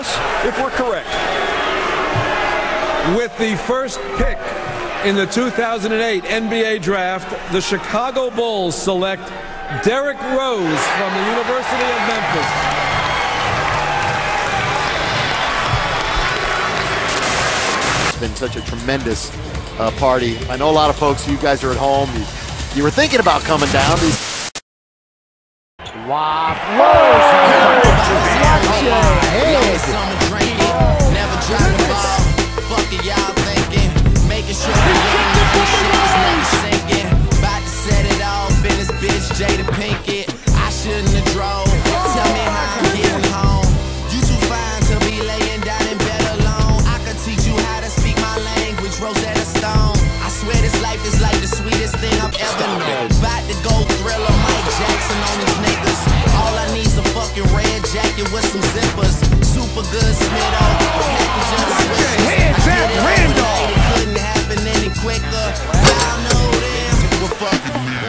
if we're correct. With the first pick in the 2008 NBA draft, the Chicago Bulls select Derrick Rose from the University of Memphis. It's been such a tremendous uh, party. I know a lot of folks, you guys are at home. You, you were thinking about coming down. These Wow. Jada Pinkett, I shouldn't have drove. Tell me how I'm getting home. You too fine to be laying down in bed alone. I could teach you how to speak my language, Rosetta Stone. I swear this life is like the sweetest thing I've ever known. About to go thriller Mike Jackson on these niggas. All I need's a fucking red jacket with some zippers. Happen quicker. Y'all know them. Well, fuck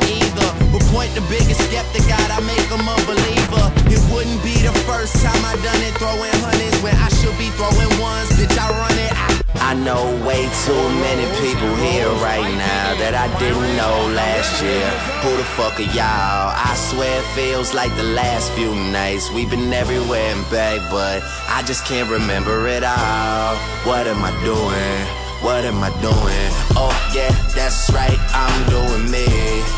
either. But point the biggest skeptic out, I make him a believer. It wouldn't be the first time I done it, throwing hundreds when I should be throwing ones. Bitch, I run it. I, I know way too many people here right now that I didn't know last year. Who the fuck are y'all? I swear it feels like the last few nights. We've been everywhere and back, but I just can't remember it all. What am I doing? What am I doing? Oh yeah, that's right, I'm doing me.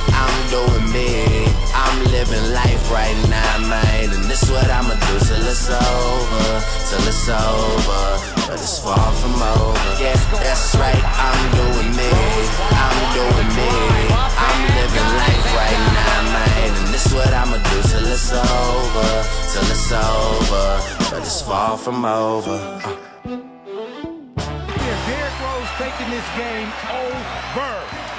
I'm doing me. I'm living life right now, man. And this what I'ma do till it's over. Till it's over. But it's far from over. Yeah, that's right, I'm doing me. I'm doing me. I'm living life right now, man. And this what I'ma do till it's over. Till it's over. But it's far from over. Uh. Taking this game over.